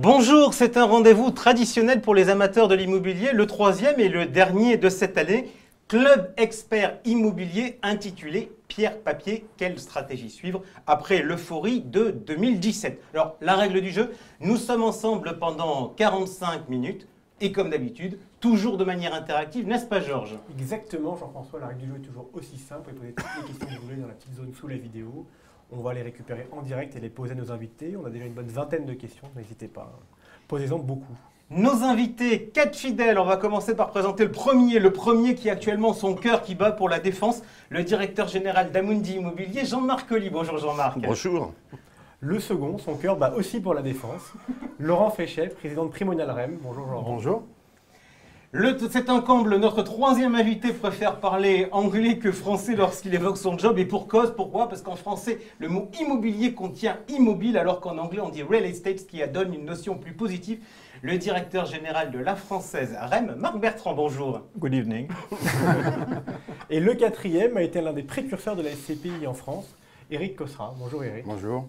Bonjour, c'est un rendez-vous traditionnel pour les amateurs de l'immobilier, le troisième et le dernier de cette année. Club expert immobilier intitulé Pierre Papier, quelle stratégie suivre après l'euphorie de 2017 Alors, la règle du jeu, nous sommes ensemble pendant 45 minutes et comme d'habitude, toujours de manière interactive, n'est-ce pas Georges? Exactement Jean-François, la règle du jeu est toujours aussi simple. Vous pouvez poser toutes les questions que vous voulez dans la petite zone sous la vidéo. On va les récupérer en direct et les poser à nos invités. On a déjà une bonne vingtaine de questions, n'hésitez pas. Posez-en beaucoup. Nos invités, quatre fidèles, on va commencer par présenter le premier, le premier qui a actuellement son cœur qui bat pour la défense, le directeur général d'Amundi Immobilier, Jean-Marc Colli. Bonjour Jean-Marc. Bonjour. Le second, son cœur bat aussi pour la défense, Laurent Féchet, président de Primonal Rem. Bonjour Laurent. Bonjour. C'est un comble, notre troisième invité préfère parler anglais que français lorsqu'il évoque son job et pour cause, pourquoi? Parce qu'en français, le mot immobilier contient immobile alors qu'en anglais on dit real estate, ce qui donne une notion plus positive. Le directeur général de la française REM, Marc Bertrand, bonjour. Good evening. et le quatrième a été l'un des précurseurs de la SCPI en France, Eric Cossera. Bonjour Eric. Bonjour.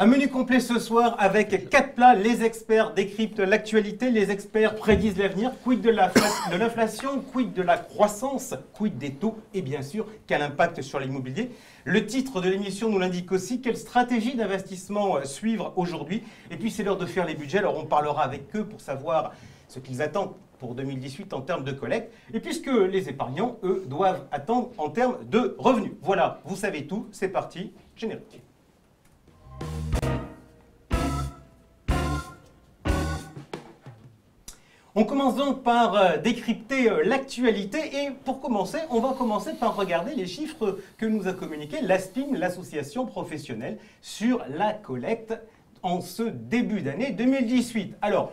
Un menu complet ce soir avec quatre plats. Les experts décryptent l'actualité, les experts prédisent l'avenir. Quid de l'inflation, quid de la croissance, quid des taux? Et bien sûr quel impact sur l'immobilier? Le titre de l'émission nous l'indique aussi. Quelle stratégie d'investissement euh, suivre aujourd'hui? Et puis c'est l'heure de faire les budgets. Alors on parlera avec eux pour savoir ce qu'ils attendent pour 2018 en termes de collecte, et puisque les épargnants, eux, doivent attendre en termes de revenus. Voilà, vous savez tout, c'est parti, générique. On commence donc par euh, décrypter euh, l'actualité et pour commencer, on va commencer par regarder les chiffres que nous a communiqués l'ASPIM, l'association professionnelle, sur la collecte en ce début d'année 2018. Alors,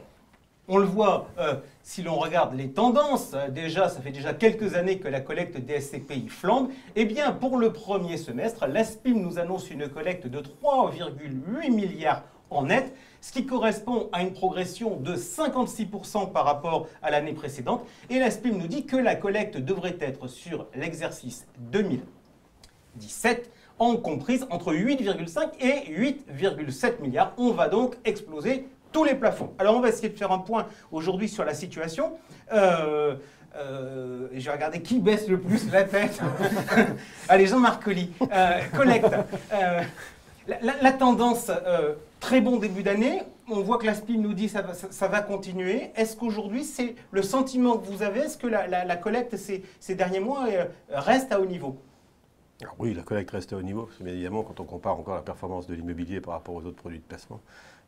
on le voit, euh, si l'on regarde les tendances, déjà, ça fait déjà quelques années que la collecte des SCPI flambe. Eh bien, pour le premier semestre, l'ASPIM nous annonce une collecte de 3,8 milliards en net ce qui correspond à une progression de 56% par rapport à l'année précédente. Et la SPIM nous dit que la collecte devrait être sur l'exercice 2017 en comprise entre 8,5 et 8,7 milliards. On va donc exploser tous les plafonds. Alors on va essayer de faire un point aujourd'hui sur la situation. Euh, euh, je vais regarder qui baisse le plus la tête. Allez, Jean-Marc Colli. Euh, collecte. La, tendance, très bon début d'année. On voit que la SPIM nous dit que ça, va continuer. Est-ce qu'aujourd'hui, c'est le sentiment que vous avez? Est-ce que la, collecte ces, derniers mois reste à haut niveau? Oui, la collecte reste à haut niveau. Parce évidemment, quand on compare encore la performance de l'immobilier par rapport aux autres produits de placement,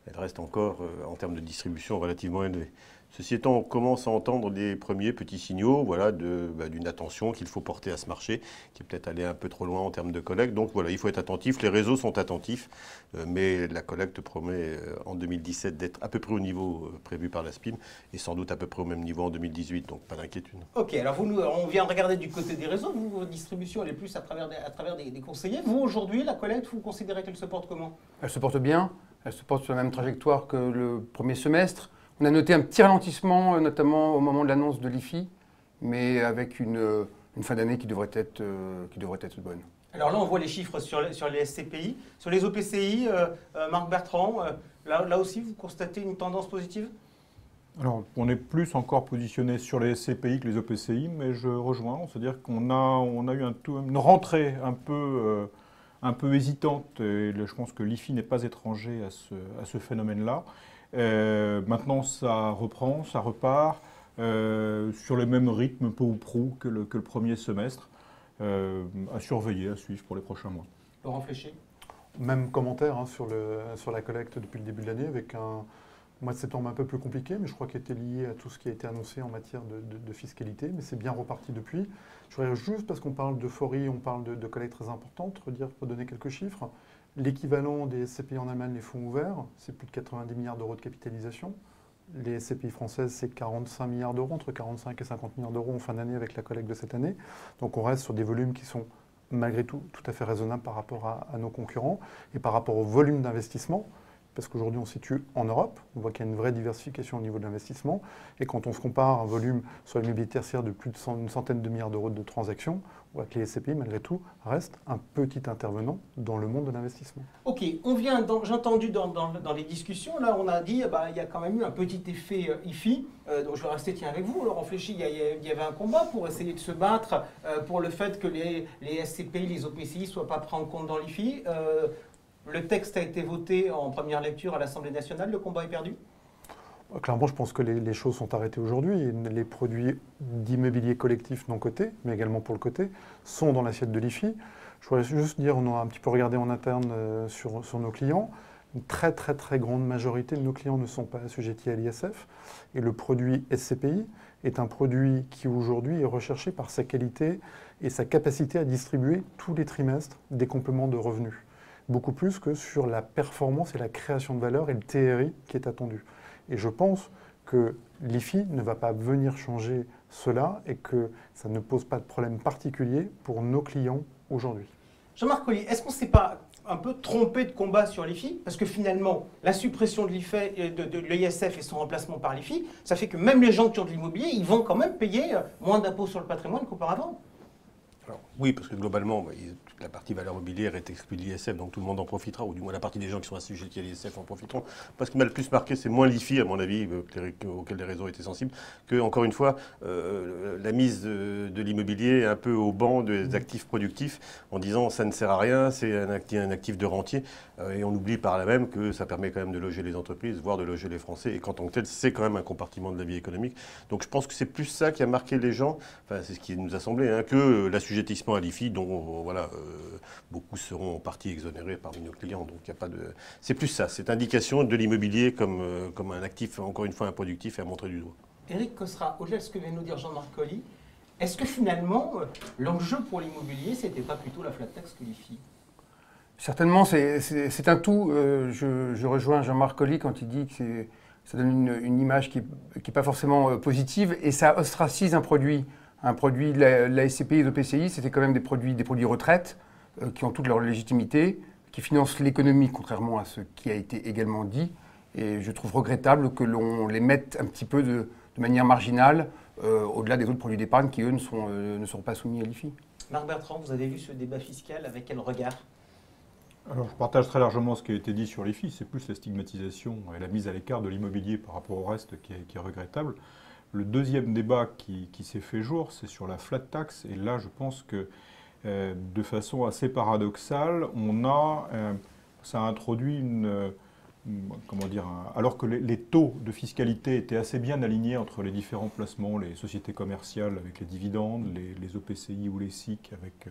elle reste encore, euh, en termes de distribution, relativement élevée. Ceci étant, on commence à entendre les premiers petits signaux voilà, bah, d'une attention qu'il faut porter à ce marché, qui est peut-être allé un peu trop loin en termes de collecte. Donc voilà, il faut être attentif. Les réseaux sont attentifs, euh, mais la collecte promet euh, en 2017 d'être à peu près au niveau euh, prévu par la SPIM et sans doute à peu près au même niveau en 2018. Donc pas d'inquiétude. Ok, alors vous, nous, on vient regarder du côté des réseaux. Vous, votre distribution, elle est plus à travers des, à travers des, des conseillers. Vous, aujourd'hui, la collecte, vous considérez qu'elle se porte comment? Elle se porte bien. Elle se porte sur la même trajectoire que le premier semestre. On a noté un petit ralentissement, euh, notamment au moment de l'annonce de l'IFI, mais avec une, euh, fin d'année qui, devrait être, euh, qui devrait être bonne. Alors là, on voit les chiffres sur les, sur les SCPI. Sur les OPCI, Marc Bertrand, là, là, aussi, vous constatez une tendance positive? Alors, on est plus encore positionné sur les SCPI que les OPCI, mais je rejoins. C'est-à-dire qu'on a, on a eu un une rentrée un peu, un peu hésitante, et je pense que l'IFI n'est pas étranger à ce, à ce phénomène-là. Euh, maintenant, ça reprend, ça repart euh, sur le même rythme, peu ou prou, que le, premier semestre. Euh, à surveiller, à suivre pour les prochains mois. Laurent Fléché? Même commentaire hein, sur, le, sur la collecte depuis le début de l'année, avec un mois de septembre un peu plus compliqué, mais je crois qu'il était lié à tout ce qui a été annoncé en matière de, fiscalité, mais c'est bien reparti depuis. Je voudrais juste, parce qu'on parle d'euphorie, on parle de, de collecte très importante, redire, redonner quelques chiffres. L'équivalent des SCPI en Allemagne, les fonds ouverts, c'est plus de 90 milliards d'euros de capitalisation. Les SCPI françaises, c'est 45 milliards d'euros, entre 45 et 50 milliards d'euros en fin d'année avec la collecte de cette année. Donc on reste sur des volumes qui sont malgré tout tout à fait raisonnables par rapport à, nos concurrents et par rapport au volume d'investissement parce qu'aujourd'hui on se situe en Europe, on voit qu'il y a une vraie diversification au niveau de l'investissement, et quand on se compare un volume sur l'immobilier tertiaire de plus de cent- une centaine de milliards d'euros de transactions, on voit que les SCPI, malgré tout, restent un petit intervenant dans le monde de l'investissement. Ok, on vient, j'ai entendu dans, dans- les discussions, là on a dit, il y a quand même eu un petit effet euh, IFI, euh, donc je vais rester tiens avec vous, Laurent Fléchy, il y, il y avait un combat pour essayer de se battre euh, pour le fait que les, les SCPI, les OPCI ne soient pas pris en compte dans l'IFI. Euh, le texte a été voté en première lecture à l'Assemblée nationale, le combat est perdu? Clairement, je pense que les, choses sont arrêtées aujourd'hui. Les produits d'immobilier collectif non cotés, mais également pour le côté, sont dans l'assiette de l'IFI. Je voudrais juste dire, on a un petit peu regardé en interne euh, sur, sur nos clients. Une très très très grande majorité de nos clients ne sont pas assujettis à l'ISF. Et le produit SCPI est un produit qui aujourd'hui est recherché par sa qualité et sa capacité à distribuer tous les trimestres des compléments de revenus. Beaucoup plus que sur la performance et la création de valeur et le TRI qui est attendu. Et je pense que l'IFI ne va pas venir changer cela et que ça ne pose pas de problème particulier pour nos clients aujourd'hui. Jean-Marc Collier, est-ce qu'on ne s'est pas un peu trompé de combat sur l'IFI Parce que finalement, la suppression de l'IFI et de, de l'ISF et son remplacement par l'IFI, ça fait que même les gens qui ont de l'immobilier, ils vont quand même payer euh, moins d'impôts sur le patrimoine qu'auparavant. Alors, oui, parce que globalement, bah, la partie valeur mobilière est exclue de l'ISF, donc tout le monde en profitera, ou du moins la partie des gens qui sont assujettis à l'ISF en profiteront. Parce que m'a le plus marqué, c'est moins l'IFI, à mon avis, euh, auquel les réseaux étaient sensibles, que, encore une fois, euh, la mise de, de l'immobilier un peu au banc des actifs productifs, en disant ça ne sert à rien, c'est un actif, un actif de rentier, euh, et on oublie par là même que ça permet quand même de loger les entreprises, voire de loger les Français, et qu'en tant que tel, c'est quand même un compartiment de la vie économique. Donc je pense que c'est plus ça qui a marqué les gens, enfin c'est ce qui nous a semblé, hein, que l'assujettissement à l'IFI, dont voilà, beaucoup seront en partie exonérés parmi nos clients. Donc il y a pas de, c'est plus ça, cette indication de l'immobilier comme, euh, comme un actif, encore une fois, improductif et à montrer du doigt. Éric Cossera, au-delà de ce que vient de nous dire Jean-Marc Colli, est-ce que finalement, euh, l'enjeu pour l'immobilier, c'était pas plutôt la flat tax que l'IFI Certainement, c'est- un tout. Euh, je, je rejoins Jean-Marc Colli quand il dit que c'est- ça donne une, une image qui n'est pas forcément euh, positive et ça ostracise un produit. Un produit, la, la SCPI et l'OPCI, c'était quand même des produits, des produits retraite euh, qui ont toute leur légitimité, qui financent l'économie, contrairement à ce qui a été également dit. Et je trouve regrettable que l'on les mette un petit peu de, de manière marginale euh, au-delà des autres produits d'épargne qui, eux, ne sont, euh, ne sont pas soumis à l'IFI. Marc Bertrand, vous avez vu ce débat fiscal avec quel regard? Alors, je partage très largement ce qui a été dit sur filles. C'est plus la stigmatisation et la mise à l'écart de l'immobilier par rapport au reste qui est, qui est regrettable. Le deuxième débat qui, s'est fait jour, c'est sur la flat tax. Et là, je pense que euh, de façon assez paradoxale, on a, euh, ça a introduit une, euh, comment dire, alors que les, taux de fiscalité étaient assez bien alignés entre les différents placements, les sociétés commerciales avec les dividendes, les, les OPCI ou les SIC avec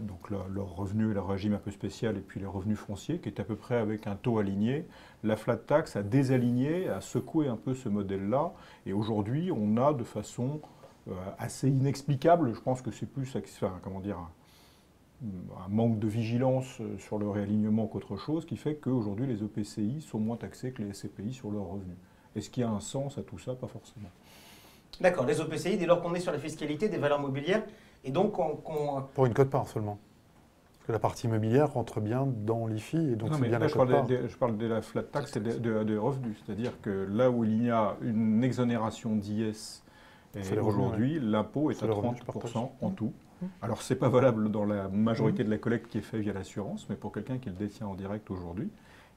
donc leur, leur revenu leur régime un peu spécial, et puis les revenus fonciers, qui est à peu près avec un taux aligné. La flat tax a désaligné, a secoué un peu ce modèle-là, et aujourd'hui, on a de façon euh, assez inexplicable, je pense que c'est plus, comment dire, un, manque de vigilance euh, sur le réalignement qu'autre chose, qui fait qu'aujourd'hui, les EPCI sont moins taxés que les SCPI sur leurs revenus. Est-ce qu'il y a un sens à tout ça? Pas forcément. D'accord, les OPCI, dès lors qu'on est sur la fiscalité des valeurs mobilières, et donc Pour une cote-part seulement. Parce que la partie immobilière rentre bien dans l'IFI et donc Non, c'est mais bien là, la je parle, cote-part. de, de- je parle de la flat tax et des de, de revenus. C'est-à-dire que là où il y a une exonération d'IS, aujourd'hui, l'impôt est à les revenus 30% du partage. en tout. Mmh. Alors, ce n'est pas valable dans la majorité de la collecte qui est faite via l'assurance, mais pour quelqu'un qui le détient en direct aujourd'hui,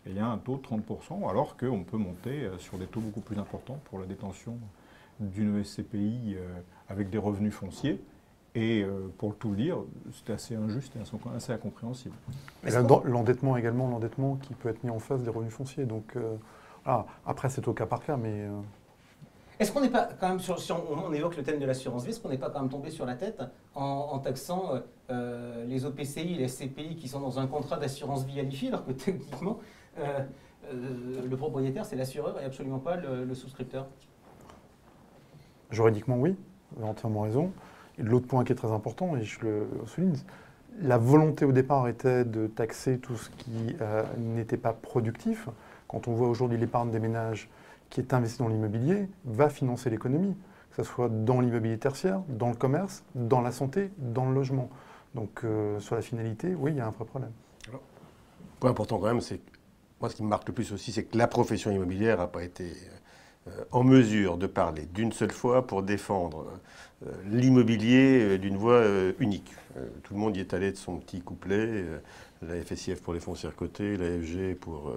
il y a un taux de 30%, alors qu'on peut monter euh, sur des taux beaucoup plus importants pour la détention d'une SCPI euh, avec des revenus fonciers. Et euh, pour tout le dire, c'était assez injuste et assez- assez incompréhensible. Dans L'endettement également, l'endettement qui peut être mis en face des revenus fonciers. Donc, euh, voilà. après, c'est au cas par cas, mais euh, Est-ce qu'on n'est pas quand même, sur, si on, on évoque le thème de l'assurance vie, est-ce qu'on n'est pas quand même tombé sur la tête en, en taxant euh, les OPCI les SCPI qui sont dans un contrat d'assurance vie à l'IFI, alors que techniquement, euh, euh, le propriétaire, c'est l'assureur et absolument pas le, le souscripteur? Juridiquement, oui, vous avez entièrement raison. L'autre point qui est très important, et je le souligne, la volonté au départ était de taxer tout ce qui euh, n'était pas productif. Quand on voit aujourd'hui l'épargne des ménages qui est investie dans l'immobilier, va financer l'économie, que ce soit dans l'immobilier tertiaire, dans le commerce, dans la santé, dans le logement. Donc euh, sur la finalité, oui, il y a un vrai problème. Point important quand même, c'est moi, ce qui me marque le plus aussi, c'est que la profession immobilière n'a pas été euh, en mesure de parler d'une seule fois pour défendre euh, l'immobilier euh, d'une voie unique. Tout le monde y est allé de son petit couplet, la FSIF pour les foncières cotées, la FG pour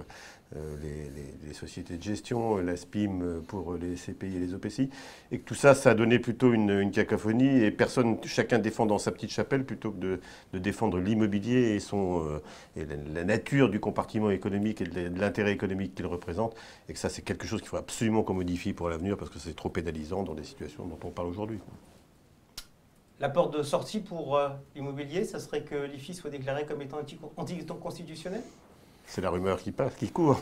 euh, les, sociétés de gestion, la SPIM pour les CPI et les OPCI, et que tout ça, ça a donné plutôt une, cacophonie, et personne, chacun défendant sa petite chapelle plutôt que de, défendre l'immobilier et, euh, la, nature du compartiment économique et de l'intérêt économique qu'il représente, et que ça, c'est quelque chose qu'il faut absolument qu'on modifie pour l'avenir, parce que c'est trop pénalisant dans des situations dont on parle aujourd'hui. La porte de sortie pour euh, l'immobilier, ça serait que l'IFI soit déclaré comme étant anti-constitutionnel? C'est la rumeur qui passe, qui court.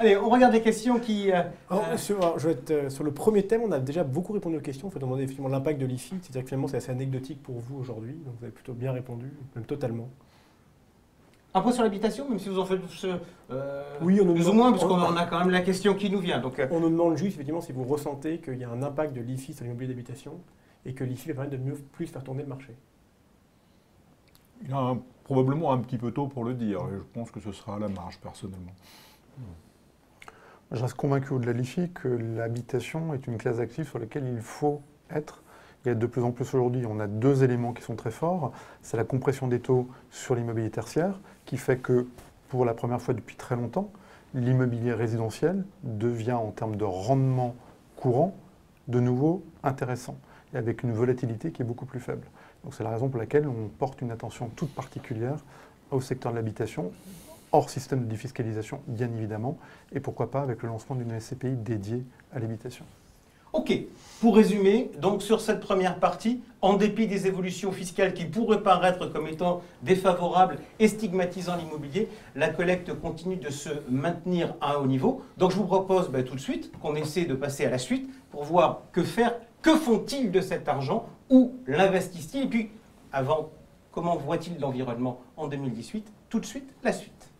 Allez, on regarde les questions qui. Euh, euh, sur, je vais être, euh, sur, le premier thème, on a déjà beaucoup répondu aux questions. On fait demander effectivement l'impact de l'IFI. C'est-à-dire que finalement, c'est assez anecdotique pour vous aujourd'hui. Donc vous avez plutôt bien répondu, même totalement. Un point sur l'habitation, même si vous en faites oui, on nous plus ou moins, puisqu'on a quand même la question qui nous vient. Donc, On nous demande juste effectivement si vous ressentez qu'il y a un impact de l'IFI sur l'immobilier d'habitation et que l'IFI va permettre de mieux plus faire tourner le marché. Il y a un probablement un petit peu tôt pour le dire. Et je pense que ce sera à la marge, personnellement. Je reste convaincu au-delà de l'IFI que l'habitation est une classe active sur laquelle il faut être. Il y a de plus en plus aujourd'hui, on a deux éléments qui sont très forts. C'est la compression des taux sur l'immobilier tertiaire, qui fait que, pour la première fois depuis très longtemps, l'immobilier résidentiel devient, en termes de rendement courant, de nouveau intéressant, et avec une volatilité qui est beaucoup plus faible. C'est la raison pour laquelle on porte une attention toute particulière au secteur de l'habitation, hors système de défiscalisation bien évidemment, et pourquoi pas avec le lancement d'une SCPI dédiée à l'habitation. Ok, pour résumer, donc sur cette première partie, en dépit des évolutions fiscales qui pourraient paraître comme étant défavorables et stigmatisant l'immobilier, la collecte continue de se maintenir à un haut niveau. Donc je vous propose bah, tout de suite qu'on essaie de passer à la suite pour voir que faire, que font-ils de cet argent où l'investissent-ils Et puis, avant, comment voit-il l'environnement en 2018 Tout de suite, la suite.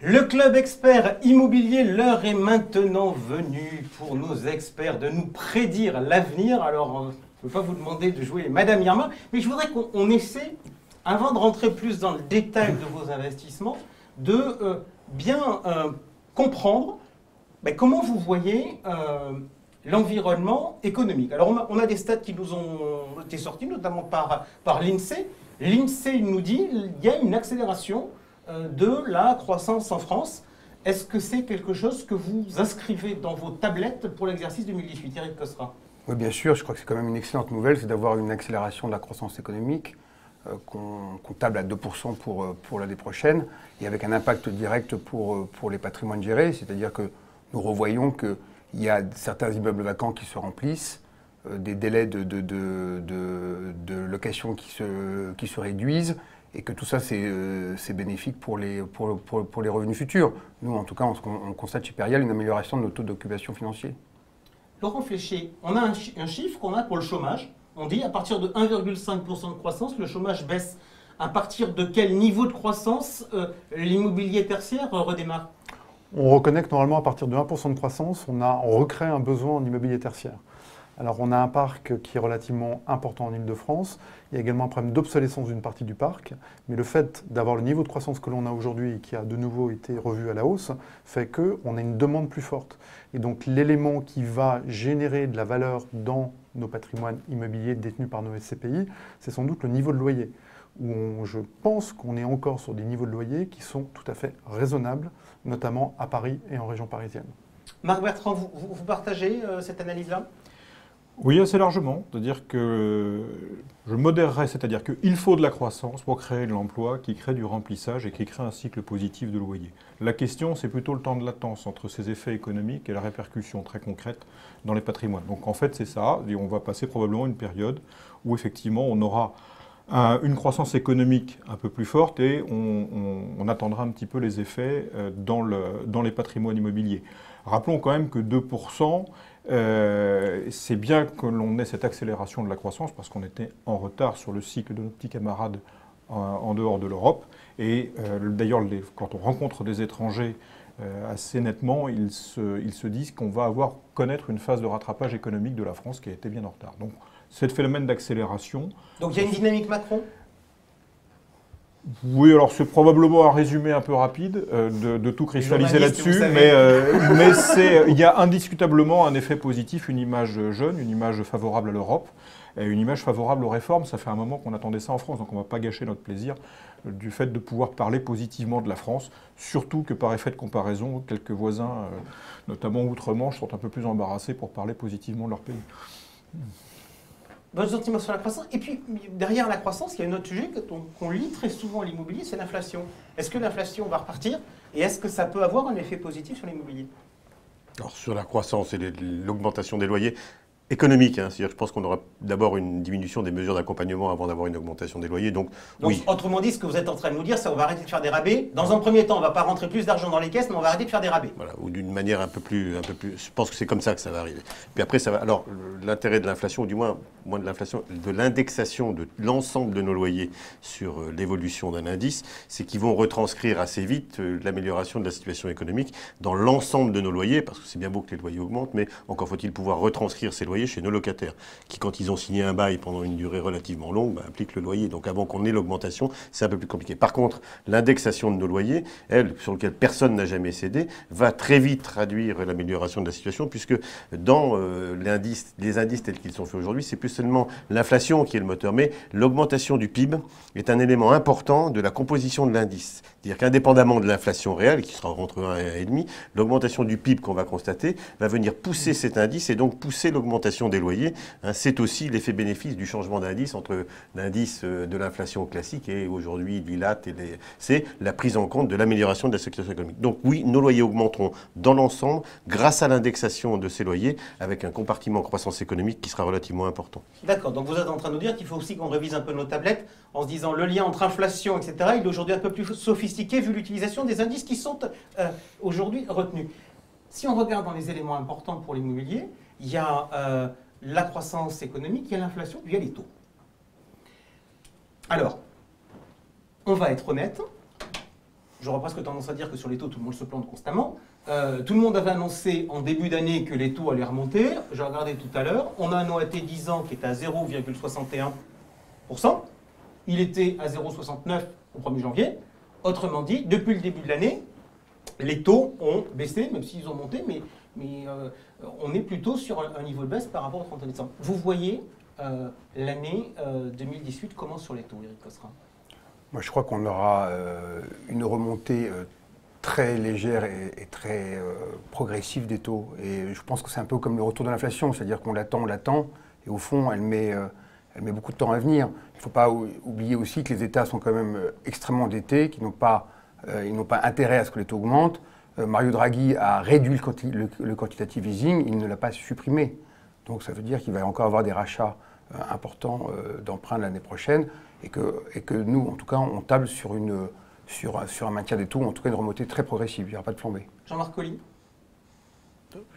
Le club expert immobilier, l'heure est maintenant venue pour nos experts de nous prédire l'avenir. Alors, euh, je ne peux pas vous demander de jouer Madame Irma, mais je voudrais qu'on essaie, avant de rentrer plus dans le détail de vos investissements, de euh, bien euh, comprendre comment vous voyez euh, l'environnement économique? Alors, on a, des stats qui nous ont été sortis, notamment par, par l'INSEE. L'INSEE nous dit qu'il y a une accélération euh, de la croissance en France. Est-ce que c'est quelque chose que vous inscrivez dans vos tablettes pour l'exercice 2018 Eric Cosra Oui, bien sûr. Je crois que c'est quand même une excellente nouvelle, c'est d'avoir une accélération de la croissance économique euh, qu'on table à 2% pour, pour l'année prochaine, et avec un impact direct pour, pour les patrimoines gérés, c'est-à-dire que nous revoyons qu'il y a certains immeubles vacants qui se remplissent, euh, des délais de, de, location qui se, qui se réduisent, et que tout ça, c'est euh, bénéfique pour les, pour, pour, les revenus futurs. Nous, en tout cas, on, constate chez Perial une amélioration de nos taux d'occupation financier. Laurent Fléchier, on a un, chiffre qu'on a pour le chômage. On dit à partir de 1,5% de croissance, le chômage baisse. À partir de quel niveau de croissance euh, l'immobilier tertiaire redémarre? On reconnaît que normalement, à partir de 1% de croissance, on, recrée un besoin en immobilier tertiaire. Alors, on a un parc qui est relativement important en Ile-de-France. Il y a également un problème d'obsolescence d'une partie du parc. Mais le fait d'avoir le niveau de croissance que l'on a aujourd'hui et qui a de nouveau été revu à la hausse fait qu'on a une demande plus forte. Et donc, l'élément qui va générer de la valeur dans nos patrimoines immobiliers détenus par nos SCPI, c'est sans doute le niveau de loyer. Je pense qu'on est encore sur des niveaux de loyer qui sont tout à fait raisonnables notamment à Paris et en région parisienne. Marc Bertrand, vous, partagez euh, cette analyse-là? Oui, assez largement. C'est-à-dire que je modérerais, c'est-à-dire qu'il faut de la croissance pour créer de l'emploi qui crée du remplissage et qui crée un cycle positif de loyer. La question, c'est plutôt le temps de latence entre ces effets économiques et la répercussion très concrète dans les patrimoines. Donc en fait, c'est ça. Et on va passer probablement une période où effectivement on aura une croissance économique un peu plus forte et on, attendra un petit peu les effets euh, dans, le, dans les patrimoines immobiliers. Rappelons quand même que 2%, euh, c'est bien que l'on ait cette accélération de la croissance parce qu'on était en retard sur le cycle de nos petits camarades en, dehors de l'Europe. Et euh, d'ailleurs, quand on rencontre des étrangers assez nettement, ils se, disent qu'on va avoir connaître une phase de rattrapage économique de la France qui a été bien en retard. Ce phénomène d'accélération. Donc il y a une dynamique Macron? Oui, alors c'est probablement un résumé un peu rapide euh, de, de tout cristalliser là-dessus, mais, euh, mais c'est- il y a indiscutablement un effet positif, une image jeune, une image favorable à l'Europe, et une image favorable aux réformes. Ça fait un moment qu'on attendait ça en France, donc on ne va pas gâcher notre plaisir euh, du fait de pouvoir parler positivement de la France, surtout que par effet de comparaison, quelques voisins, euh, notamment outre-Manche, sont un peu plus embarrassés pour parler positivement de leur pays. Votre sentiment sur la croissance. Et puis, derrière la croissance, il y a un autre sujet qu'on lit très souvent à l'immobilier, c'est l'inflation. Est-ce que l'inflation va repartir Et est-ce que ça peut avoir un effet positif sur l'immobilier? Alors, sur la croissance et l'augmentation des loyers économiques, hein, je pense qu'on aura d'abord une diminution des mesures d'accompagnement avant d'avoir une augmentation des loyers. Donc, Donc, oui, autrement dit, ce que vous êtes en train de nous dire, c'est qu'on va arrêter de faire des rabais. Dans un premier temps, on va pas rentrer plus d'argent dans les caisses, mais on va arrêter de faire des rabais. Voilà, ou d'une manière un peu plus, un peu plus. Je pense que c'est comme ça que ça va arriver. Puis après, ça va. Alors, l'intérêt de l'inflation, ou du moins, moins de l'inflation, de l'indexation de l'ensemble de nos loyers sur euh, l'évolution d'un indice, c'est qu'ils vont retranscrire assez vite euh, l'amélioration de la situation économique dans l'ensemble de nos loyers, parce que c'est bien beau que les loyers augmentent, mais encore faut-il pouvoir retranscrire ces loyers chez nos locataires, qui, quand ils ont signé un bail pendant une durée relativement longue, bah, impliquent le loyer. Donc, avant qu'on ait l'augmentation, c'est un peu plus compliqué. Par contre, l'indexation de nos loyers, elle, sur laquelle personne n'a jamais cédé, va très vite traduire l'amélioration de la situation, puisque dans euh, les indices tels qu'ils sont faits aujourd'hui, c'est plus seulement l'inflation qui est le moteur, mais l'augmentation du PIB est un élément important de la composition de l'indice. C'est-à-dire qu'indépendamment de l'inflation réelle, qui sera entre 1 et 1,5, l'augmentation du PIB qu'on va constater va venir pousser cet indice et donc pousser l'augmentation des loyers. Hein, c'est aussi l'effet bénéfice du changement d'indice entre l'indice euh, de l'inflation classique et aujourd'hui l'ILAT. les- C'est la prise en compte de l'amélioration de la situation économique. Donc oui, nos loyers augmenteront dans l'ensemble grâce à l'indexation de ces loyers avec un compartiment croissance économique qui sera relativement important. D'accord, donc vous êtes en train de nous dire qu'il faut aussi qu'on révise un peu nos tablettes en se disant le lien entre inflation, etc., il est aujourd'hui un peu plus sophistiqué vu l'utilisation des indices qui sont euh, aujourd'hui retenus. Si on regarde dans les éléments importants pour l'immobilier, il y a euh, la croissance économique, il y a l'inflation, il y a les taux. Alors, on va être honnête, j'aurais presque tendance à dire que sur les taux, tout le monde se plante constamment. Euh, tout le monde avait annoncé en début d'année que les taux allaient remonter. J'ai regardé tout à l'heure. On a un OAT 10 ans qui est à 0,61%. Il était à 0,69% au 1er janvier. Autrement dit, depuis le début de l'année, les taux ont baissé, même s'ils ont monté, mais, mais euh, on est plutôt sur un, niveau de baisse par rapport au 31 décembre. Vous voyez euh, l'année euh, 2018 comment sur les taux, Eric Cosra Moi, je crois qu'on aura euh, une remontée euh, très légère et, très euh, progressive des taux. Et je pense que c'est un peu comme le retour de l'inflation, c'est-à-dire qu'on l'attend, on l'attend, et au fond, elle met, euh, elle met beaucoup de temps à venir. Il ne faut pas ou- oublier aussi que les États sont quand même euh, extrêmement endettés, qu'ils n'ont pas, euh, pas intérêt à ce que les taux augmentent. Euh, Mario Draghi a réduit le, quanti- le- le quantitative easing, il ne l'a pas supprimé. Donc ça veut dire qu'il va encore avoir des rachats euh, importants euh, d'emprunts l'année prochaine et que, et que nous, en tout cas, on table sur, une, sur, un- sur un maintien des taux, en tout cas une remontée très progressive, il n'y aura pas de flambée. Jean-Marc Colli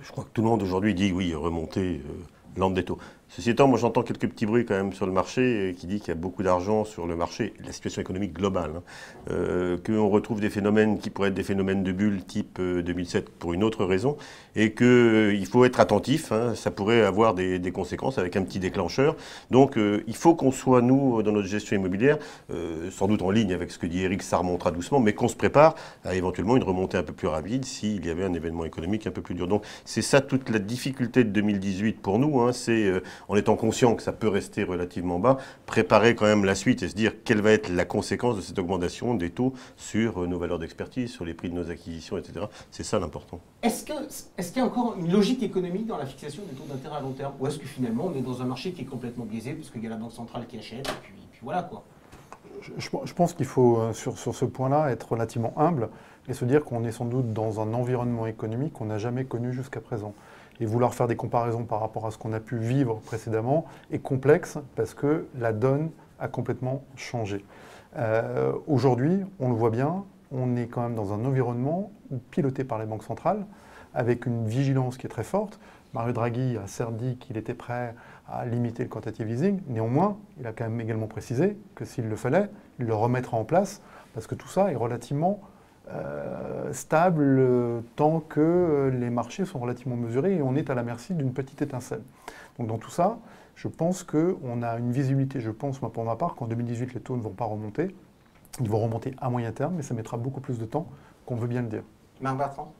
Je crois que tout le monde aujourd'hui dit oui, remonter euh, lente des taux. Ceci étant, moi j'entends quelques petits bruits quand même sur le marché euh, qui dit qu'il y a beaucoup d'argent sur le marché, la situation économique globale, hein, euh, qu'on retrouve des phénomènes qui pourraient être des phénomènes de bulle type euh, 2007 pour une autre raison, et qu'il faut être attentif, hein, ça pourrait avoir des, conséquences avec un petit déclencheur. Donc euh, il faut qu'on soit, nous, dans notre gestion immobilière, euh, sans doute en ligne avec ce que dit Eric, ça remontera doucement, mais qu'on se prépare à éventuellement une remontée un peu plus rapide s'il y avait un événement économique un peu plus dur. Donc c'est ça toute la difficulté de 2018 pour nous, hein, c'est euh, en étant conscient que ça peut rester relativement bas, préparer quand même la suite et se dire quelle va être la conséquence de cette augmentation des taux sur euh, nos valeurs d'expertise, sur les prix de nos acquisitions, etc. C'est ça l'important. Est-ce que- est-ce qu'il y a encore une logique économique dans la fixation des taux d'intérêt à long terme? Ou est-ce que finalement on est dans un marché qui est complètement biaisé parce qu'il y a la Banque centrale qui achète et puis, puis voilà quoi? Je, je- je pense qu'il faut, euh, sur, sur ce point-là, être relativement humble et se dire qu'on est sans doute dans un environnement économique qu'on n'a jamais connu jusqu'à présent. Et vouloir faire des comparaisons par rapport à ce qu'on a pu vivre précédemment est complexe parce que la donne a complètement changé. Euh, Aujourd'hui, on le voit bien, on est quand même dans un environnement piloté par les banques centrales avec une vigilance qui est très forte. Mario Draghi a certes dit qu'il était prêt à limiter le quantitative easing. Néanmoins, il a quand même également précisé que s'il le fallait, il le remettra en place parce que tout ça est relativement euh, stable euh, tant que euh, les marchés sont relativement mesurés et on est à la merci d'une petite étincelle. Donc dans tout ça, Je pense qu'on a une visibilité, je pense, moi pour ma part, qu'en 2018, les taux ne vont pas remonter. Ils vont remonter à moyen terme, mais ça mettra beaucoup plus de temps qu'on veut bien le dire. Marc Bertrand?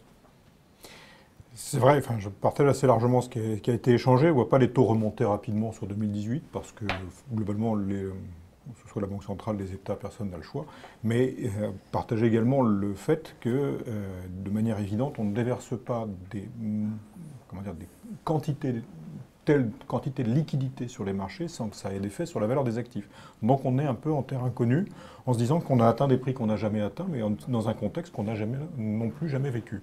C'est vrai, enfin, je partage assez largement ce qui a, qui a été échangé. On ne voit pas les taux remonter rapidement sur 2018 parce que globalement, les, que ce soit la Banque centrale, les États, personne n'a le choix. Mais euh, partager également le fait que, euh, de manière évidente, on ne déverse pas des, mm, comment dire, des quantités telle quantité de liquidité sur les marchés sans que ça ait d'effet sur la valeur des actifs. Donc on est un peu en terre inconnue en se disant qu'on a atteint des prix qu'on n'a jamais atteints, mais dans un contexte qu'on n'a jamais non plus jamais vécu.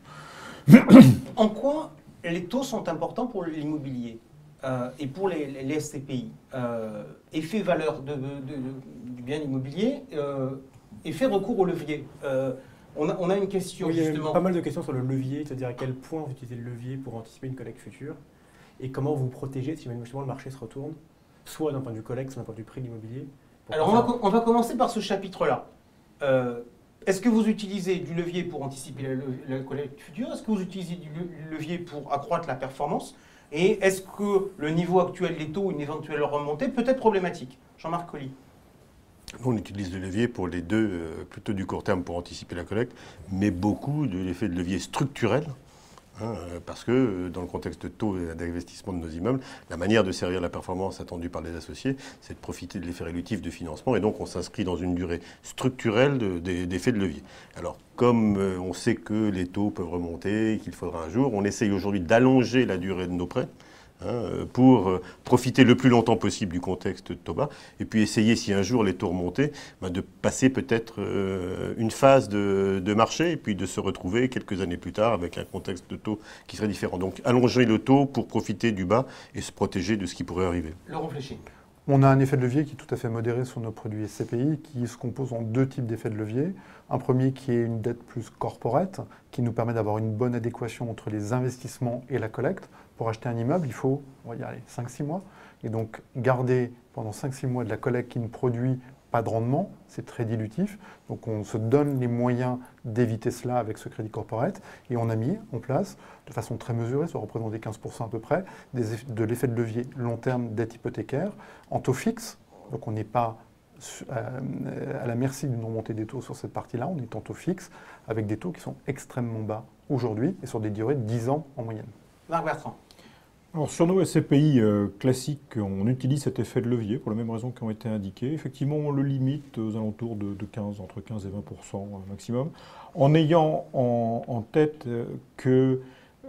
En quoi les taux sont importants pour l'immobilier? Euh, et pour les, les- les SCPI Euh, Effet valeur de- de- de- du bien immobilier, euh, effet recours au levier. Euh, on, a, on a une question Oui, il y a justement. pas mal de questions sur le levier, c'est-à-dire à quel point vous utilisez le levier pour anticiper une collecte future et comment vous vous protégez si justement le marché se retourne, soit d'un point de vue collecte, soit d'un point de vue prix de l'immobilier. Alors on va, on commencer par ce chapitre-là. Est-ce que vous utilisez du levier pour anticiper la, la collecte future? Est-ce que vous utilisez du le- levier pour accroître la performance? Et est-ce que le niveau actuel des taux, une éventuelle remontée, peut être problématique? Jean-Marc Colli. Nous, on utilise le levier pour les deux, euh, plutôt du court terme pour anticiper la collecte, mais beaucoup de l'effet de levier structurel. Hein, euh, parce que euh, dans le contexte de taux d'investissement de nos immeubles, la manière de servir la performance attendue par les associés, c'est de profiter de l'effet rélutif de financement. Et donc, on s'inscrit dans une durée structurelle de- des- d'effets de levier. Alors, comme euh, on sait que les taux peuvent remonter, qu'il faudra un jour, on essaye aujourd'hui d'allonger la durée de nos prêts hein, euh, pour euh, profiter le plus longtemps possible du contexte de taux bas, et puis essayer, si un jour les taux remontaient, ben, de passer peut-être euh, une phase de, de marché, et puis de se retrouver quelques années plus tard avec un contexte de taux qui serait différent. Donc allonger le taux pour profiter du bas et se protéger de ce qui pourrait arriver. Laurent Fléché. On a un effet de levier qui est tout à fait modéré sur nos produits SCPI, qui se compose en deux types d'effets de levier. Un premier qui est une dette plus corporate, qui nous permet d'avoir une bonne adéquation entre les investissements et la collecte. Pour acheter un immeuble, il faut, on va dire, 5-6 mois. Et donc, garder pendant 5-6 mois de la collecte qui ne produit pas de rendement, c'est très dilutif. Donc, on se donne les moyens d'éviter cela avec ce crédit corporate. Et on a mis en place, de façon très mesurée, ça représente des 15% à peu près, de l'effet de levier long terme dette hypothécaire en taux fixe. Donc, on n'est pas euh, à la merci d'une remontée des taux sur cette partie-là. On est en taux fixe avec des taux qui sont extrêmement bas aujourd'hui et sur des durées de 10 ans en moyenne. Marc Bertrand. Alors sur nos SCPI euh, classiques, on utilise cet effet de levier pour les mêmes raisons qui ont été indiquées. Effectivement, on le limite aux alentours de, de 15, entre 15 et 20% euh, maximum, en ayant en, tête euh, que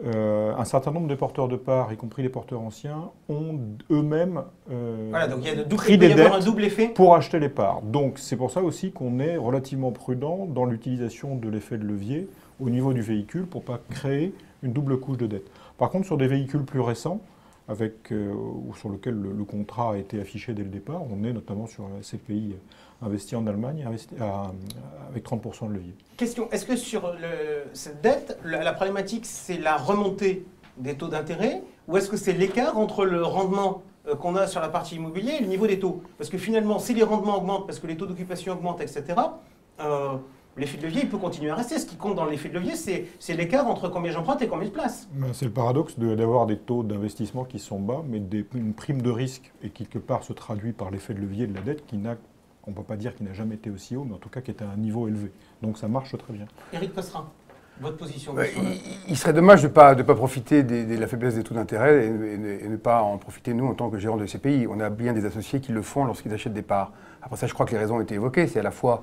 euh, un certain nombre de porteurs de parts, y compris les porteurs anciens, ont eux-mêmes euh, Voilà, donc il y a, de double, pris il peut des y avoir dettes un double effet. pour acheter les parts. Donc c'est pour ça aussi qu'on est relativement prudent dans l'utilisation de l'effet de levier au niveau du véhicule pour pas créer une double couche de dette. Par contre, sur des véhicules plus récents, avec, euh, sur lesquels le, contrat a été affiché dès le départ, on est notamment sur un CPI investi en Allemagne avec 30% de levier. Question, est-ce que sur cette dette, la, la problématique, c'est la remontée des taux d'intérêt ou est-ce que c'est l'écart entre le rendement euh, qu'on a sur la partie immobilière et le niveau des taux? Parce que finalement, si les rendements augmentent, parce que les taux d'occupation augmentent, etc., l'effet de levier, il peut continuer à rester. Ce qui compte dans l'effet de levier, c'est l'écart entre combien j'emprunte et combien je place. Ben, C'est le paradoxe de- d'avoir des taux d'investissement qui sont bas, mais des, une prime de risque et quelque part se traduit par l'effet de levier de la dette qui n'a, on ne peut pas dire qu'il n'a jamais été aussi haut, mais en tout cas qui est à un niveau élevé. Donc ça marche très bien. Éric Cosserin, votre position le- il, il serait dommage de ne pas, de pas profiter des- de la faiblesse des taux d'intérêt et, et ne- et ne pas en profiter, nous, en tant que gérants de ces pays. On a bien des associés qui le font lorsqu'ils achètent des parts. Après ça, je crois que les raisons ont été évoquées. C'est à la fois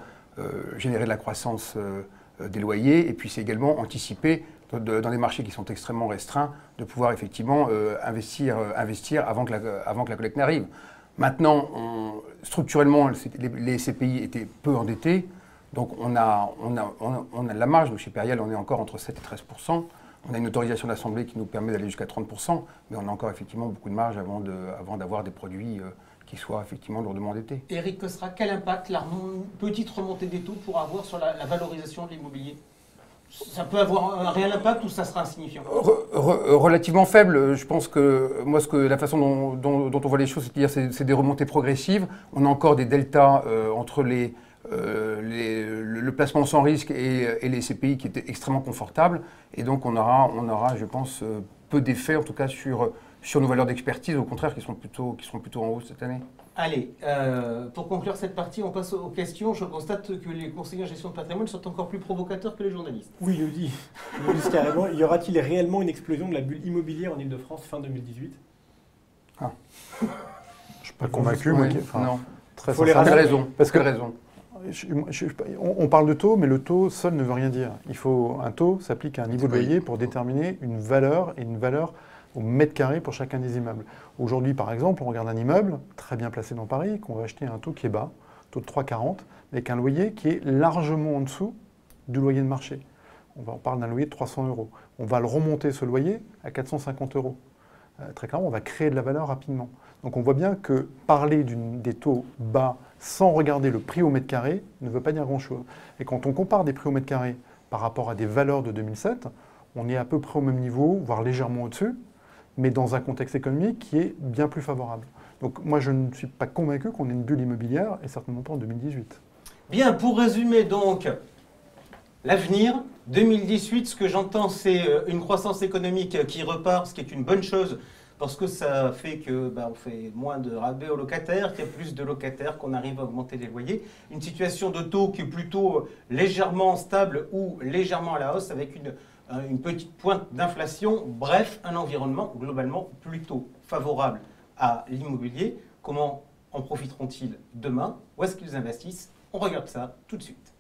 générer de la croissance euh, euh, des loyers et puis c'est également anticiper dans, de- dans des marchés qui sont extrêmement restreints de pouvoir effectivement euh, investir, euh, investir avant, que la, avant que la collecte n'arrive. Maintenant, structurellement, les, CPI étaient peu endettés. Donc on a, on, a, on, a, de la marge. Donc chez Periel, on est encore entre 7 et 13% On a une autorisation d'assemblée qui nous permet d'aller jusqu'à 30 mais on a encore effectivement beaucoup de marge avant de- avant d'avoir des produits euh, qui soient effectivement lourdement endettés. Éric Cosserin, quel impact la petite remontée des taux pourra avoir sur la, la valorisation de l'immobilier? Ça peut avoir un réel impact ou ça sera insignifiant? Re- re- relativement faible. Je pense que moi, ce que, la façon dont, dont- dont on voit les choses, c'est-à-dire c'est c'est des remontées progressives. On a encore des deltas euh, entre les, euh, les- le, le placement sans risque et, et les CPI qui étaient extrêmement confortables. Et donc on aura, on aura je pense, euh, peu d'effet en tout cas sur, sur nos valeurs d'expertise, au contraire, qui seront plutôt, qui seront plutôt en hausse cette année. Allez, euh, pour conclure cette partie, on passe aux questions. Je constate que les conseillers en gestion de patrimoine sont encore plus provocateurs que les journalistes. Oui, il le dit. Carrément. Y aura-t-il réellement une explosion de la bulle immobilière en Ile-de-France fin 2018 Je ne suis pas convaincu. qui- enfin, non, très Faut les pas de sincèrement. raison. Parce que- raison. Je- moi, je- on, on parle de taux, mais le taux seul ne veut rien dire. Il faut un taux s'applique à un niveau de loyer pour déterminer une valeur et une valeur au mètre carré pour chacun des immeubles. Aujourd'hui, par exemple, on regarde un immeuble très bien placé dans Paris qu'on va acheter à un taux qui est bas, taux de 3,40, avec un loyer qui est largement en dessous du loyer de marché. On, parle d'un loyer de 300 euros. On va le remonter ce loyer à 450 euros. Euh, très clairement, on va créer de la valeur rapidement. Donc on voit bien que parler des taux bas sans regarder le prix au mètre carré ne veut pas dire grand-chose. Et quand on compare des prix au mètre carré par rapport à des valeurs de 2007, on est à peu près au même niveau, voire légèrement au-dessus, mais dans un contexte économique qui est bien plus favorable. Donc moi je ne suis pas convaincu qu'on ait une bulle immobilière, et certainement pas en 2018. Bien, pour résumer donc l'avenir, 2018, ce que j'entends, c'est euh, une croissance économique qui repart, ce qui est une bonne chose, parce que ça fait que bah, on fait moins de rabais aux locataires, qu'il y a plus de locataires, qu'on arrive à augmenter les loyers. Une situation de taux qui est plutôt euh, légèrement stable ou légèrement à la hausse, avec une, une petite pointe d'inflation. Bref, un environnement globalement plutôt favorable à l'immobilier. Comment en profiteront-ils demain? Où est-ce qu'ils investissent? On regarde ça tout de suite.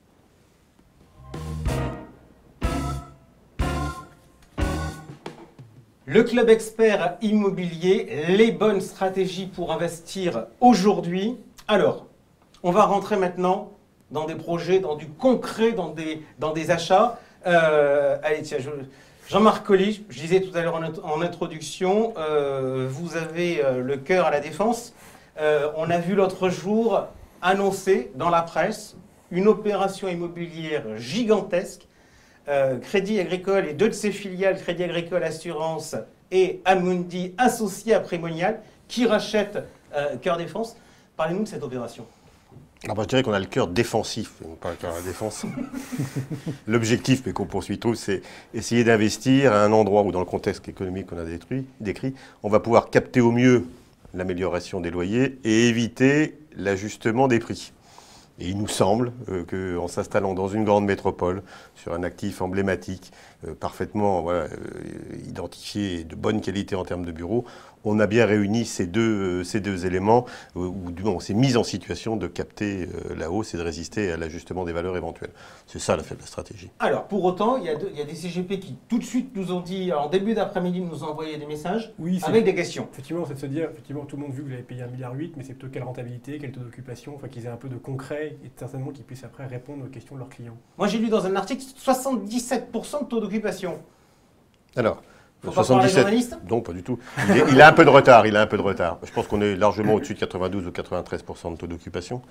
Le club expert immobilier, les bonnes stratégies pour investir aujourd'hui. Alors, on va rentrer maintenant dans des projets, dans du concret, dans des, dans des achats. Euh, allez, tiens, je- Jean-Marc Colli, je disais tout à l'heure en, int- en introduction, euh, vous avez euh, le cœur à la défense. On a vu l'autre jour annoncer dans la presse une opération immobilière gigantesque. Crédit Agricole et deux de ses filiales, Crédit Agricole Assurance et Amundi, associés à Prémonial, qui rachètent Cœur Défense. Parlez-nous de cette opération. Alors, moi, je dirais qu'on a le cœur défensif, et non pas le cœur à la défense. L'objectif, mais qu'on poursuit tous, c'est essayer d'investir à un endroit où, dans le contexte économique qu'on a détruit, décrit, on va pouvoir capter au mieux l'amélioration des loyers et éviter l'ajustement des prix. Et il nous semble euh, qu'en s'installant dans une grande métropole, sur un actif emblématique, euh, parfaitement voilà, euh, identifié et de bonne qualité en termes de bureaux, on a bien réuni ces deux, euh, ces deux éléments, euh, ou du moins on s'est mis en situation de capter euh, la hausse et de résister à l'ajustement des valeurs éventuelles. C'est ça la, la stratégie. Alors, pour autant, il y, a de- il y a des CGP qui, tout de suite, nous ont dit, en début d'après-midi, nous ont envoyé des messages Oui, c'est avec des questions. Effectivement, c'est de se dire, effectivement, tout le monde vu que vous avez payé 1,8 milliard, mais c'est plutôt quelle rentabilité, quel taux d'occupation, enfin qu'ils aient un peu de concret et certainement qu'ils puissent après répondre aux questions de leurs clients. Moi, j'ai lu dans un article 77% de taux d'occupation. Alors, Faut pas croire les 77 journalistes Non, pas du tout. Il, est- il a un peu de retard. Il a un peu de retard. Je pense qu'on est largement au-dessus de 92 ou 93% de taux d'occupation.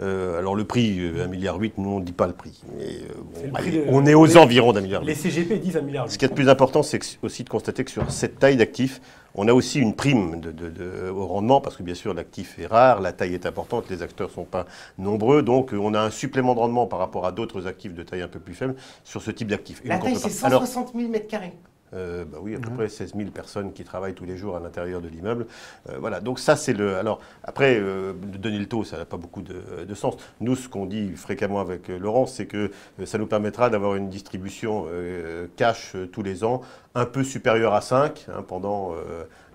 Euh, alors le prix, euh, 1,8 milliard, nous on ne dit pas le prix. Mais, euh, bon, C'est le allez, prix de- on est aux les- environs d'un milliard. Les CGP disent 1,8 milliard. Ce qui est le plus important, c'est aussi de constater que sur cette taille d'actifs, on a aussi une prime de- de- de- au rendement, parce que bien sûr l'actif est rare, la taille est importante, les acteurs ne sont pas nombreux, donc euh, on a un supplément de rendement par rapport à d'autres actifs de taille un peu plus faible sur ce type d'actifs. Et La taille, c'est contrepartie- Alors, 160 000 mètres carrés. Euh, bah oui, à peu près 16 000 personnes qui travaillent tous les jours à l'intérieur de l'immeuble. Euh, voilà, donc ça c'est le. Alors après, euh, donner le taux, ça n'a pas beaucoup de, de sens. Nous, ce qu'on dit fréquemment avec euh, Laurence, c'est que euh, ça nous permettra d'avoir une distribution cash tous les ans un peu supérieure à 5 hein, pendant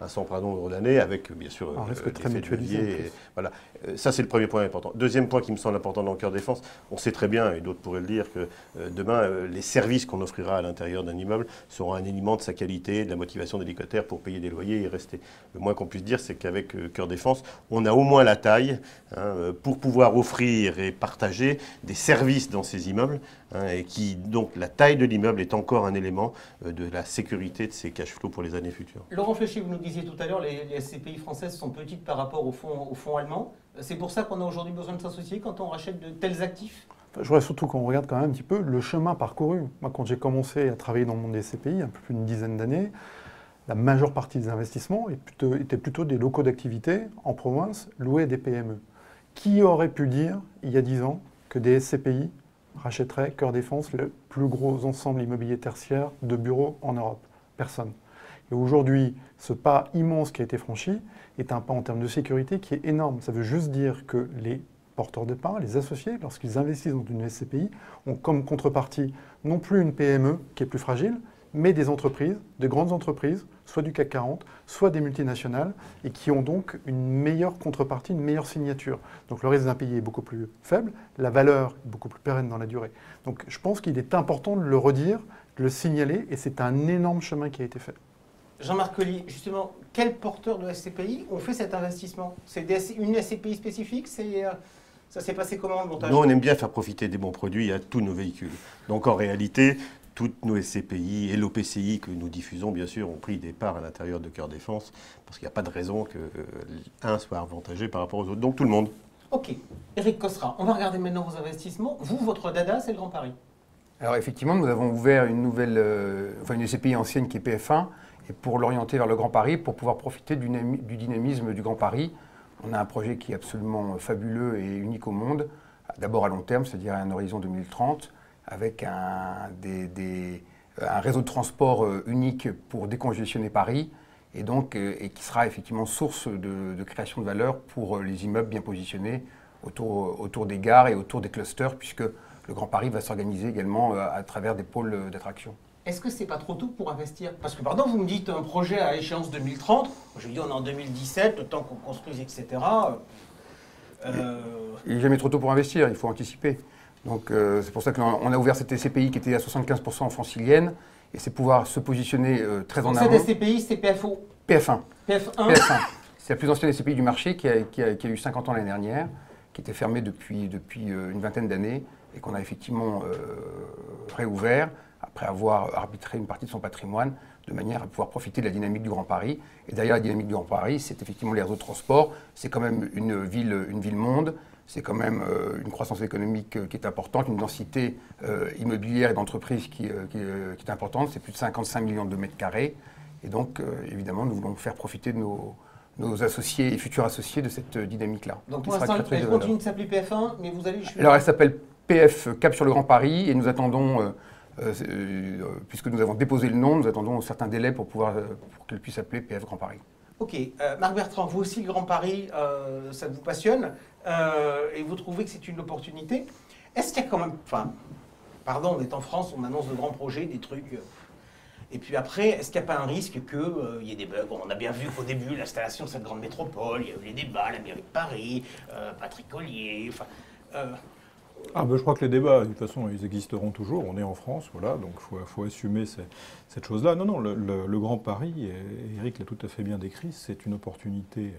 un certain nombre d'années, avec bien sûr euh, très et- voilà, ça c'est le premier point important. Deuxième point qui me semble important dans le cœur défense, on sait très bien, et d'autres pourraient le dire, que demain, les services qu'on offrira à l'intérieur d'un immeuble seront un élément de sa qualité, de la motivation locataires pour payer des loyers et rester. Le moins qu'on puisse dire, c'est qu'avec euh, Cœur Défense, on a au moins la taille hein, euh, pour pouvoir offrir et partager des services dans ces immeubles, hein, et qui, donc, la taille de l'immeuble est encore un élément euh, de la sécurité de ces cash flows pour les années futures. Laurent Fléchy, vous nous disiez tout à l'heure, les, SCPI françaises sont petites par rapport au fonds, au fonds allemand. C'est pour ça qu'on a aujourd'hui besoin de s'associer quand on rachète de tels actifs? Je voudrais surtout qu'on regarde quand même un petit peu le chemin parcouru. Moi, quand j'ai commencé à travailler dans le monde des CPI, un peu plus d'une dizaine d'années, la majeure partie des investissements étaient plutôt des locaux d'activité en province loués à des PME. Qui aurait pu dire, il y a dix ans, que des SCPI rachèteraient Cœur Défense, le plus gros ensemble immobilier tertiaire de bureaux en Europe? Personne. Et aujourd'hui, ce pas immense qui a été franchi est un pas en termes de sécurité qui est énorme. Ça veut juste dire que les porteurs de parts, les associés, lorsqu'ils investissent dans une SCPI, ont comme contrepartie non plus une PME qui est plus fragile, mais des entreprises, de grandes entreprises, soit du CAC 40, soit des multinationales, et qui ont donc une meilleure contrepartie, une meilleure signature. Donc le risque d'un pays est beaucoup plus faible, la valeur est beaucoup plus pérenne dans la durée. Donc je pense qu'il est important de le redire, de le signaler, et c'est un énorme chemin qui a été fait. Jean-Marc Collier, justement, quels porteurs de SCPI ont fait cet investissement? C'est une SCPI spécifique? Euh, Ça s'est passé comment le montage Nous, on aime bien faire profiter des bons produits à tous nos véhicules. Donc en réalité, toutes nos SCPI et l'OPCI que nous diffusons, bien sûr, ont pris des parts à l'intérieur de Cœur Défense, parce qu'il n'y a pas de raison que euh, un soit avantagé par rapport aux autres. Donc tout le monde. Ok. Eric Cosra, on va regarder maintenant vos investissements. Vous, votre dada, c'est le Grand Paris. Alors effectivement, nous avons ouvert une nouvelle, euh, enfin une SCPI ancienne qui est PF1, et pour l'orienter vers le Grand Paris, pour pouvoir profiter du, du dynamisme du Grand Paris. On a un projet qui est absolument fabuleux et unique au monde, d'abord à long terme, c'est-à-dire à un horizon 2030, avec un, réseau de transport euh, unique pour décongestionner Paris, et donc euh, qui sera effectivement source de, création de valeur pour euh, les immeubles bien positionnés autour, des gares et autour des clusters, puisque le Grand Paris va s'organiser également à travers des pôles d'attraction. Est-ce que c'est pas trop tôt pour investir? Parce que, pardon, vous me dites un projet à échéance 2030. Je dis on est en 2017, le temps qu'on construise, etc. Euh, Il n'est jamais trop tôt pour investir, il faut anticiper. Donc euh, c'est pour ça qu'on a ouvert cette SCPI qui était à 75% francilienne, et c'est pouvoir se positionner euh, très en amont. cette SCPI, c'est PFO. PF1. PF1. PF1. C'est la plus ancienne SCPI du marché qui a, qui a- qui a eu 50 ans l'année dernière, qui était fermée depuis, depuis une vingtaine d'années et qu'on a effectivement euh, réouvert après avoir arbitré une partie de son patrimoine de manière à pouvoir profiter de la dynamique du Grand Paris. Et derrière la dynamique du Grand Paris, c'est effectivement les réseaux de transport, c'est quand même une ville, une ville monde, c'est quand même euh, une croissance économique euh, qui est importante, une densité euh, immobilière et d'entreprises qui, qui, qui est importante, c'est plus de 55 millions de mètres carrés. Et donc, évidemment, nous voulons faire profiter de nos, nos associés et futurs associés de cette dynamique-là. Donc pour l'instant, elle de continue de s'appeler PF1, mais vous allez. Alors, elle s'appelle PF Cap sur le Grand Paris et nous attendons, euh, euh, puisque nous avons déposé le nom, nous attendons un certain délai pour, pouvoir, euh, pour qu'elle puisse s'appeler PF Grand Paris. Ok, Marc Bertrand, vous aussi, le Grand Paris, ça vous passionne et vous trouvez que c'est une opportunité. Est-ce qu'il y a quand même. Enfin, pardon, on est en France, on annonce de grands projets, des trucs. et puis après, est-ce qu'il n'y a pas un risque qu'il y ait des bugs? On a bien vu qu'au début, l'installation de cette grande métropole, il y a eu les débats, la mairie de Paris, Patrick Collier, enfin. Ah ben, je crois que les débats, de toute façon, ils existeront toujours. On est en France, voilà, donc il faut, faut assumer cette chose-là. Non, non, le, Grand Paris, et Eric l'a tout à fait bien décrit, c'est une opportunité